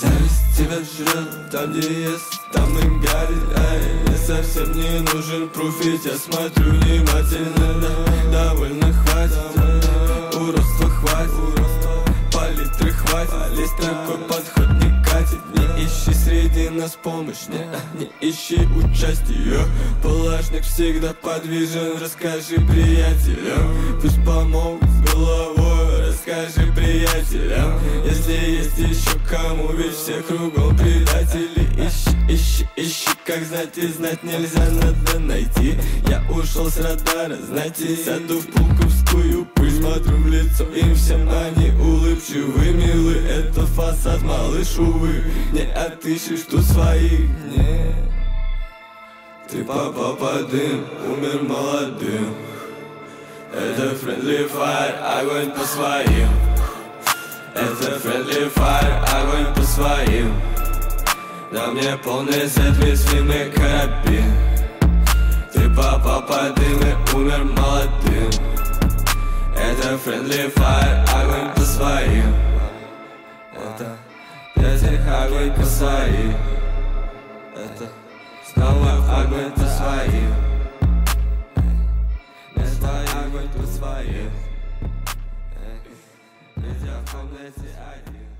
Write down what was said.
Зависть тебя жрет, там где ест, там и горит Эй, мне совсем не нужен пруфить, я смотрю внимательно да, Довольно хватит, уродства хватит Палитры хватит, есть такой Среди нас помощь, не, не ищи участия. Палашник всегда подвижен, расскажи приятелям. Пусть помогут с головой, расскажи приятелям. Если есть еще кому, ведь все кругом предатели как знать и знать нельзя, надо найти. Я ушел с радара, знаете, сяду в пулковскую пыль Смотрю в лицо им всем, они улыбчивы, милы. Это фасад, малыш, увы, не отыщешь тут своих, не Ты попал под умер молодым. Это friendly fire, огонь по своим. Это friendly fire, огонь по своим На мне полный сет, весьмый карабин Ты попал под дым и умер молодым Это friendly fire, огонь по своим. Это этих огонь по своим. Это снова огонь по своим. Это огонь по своим. Ведь я в комнате один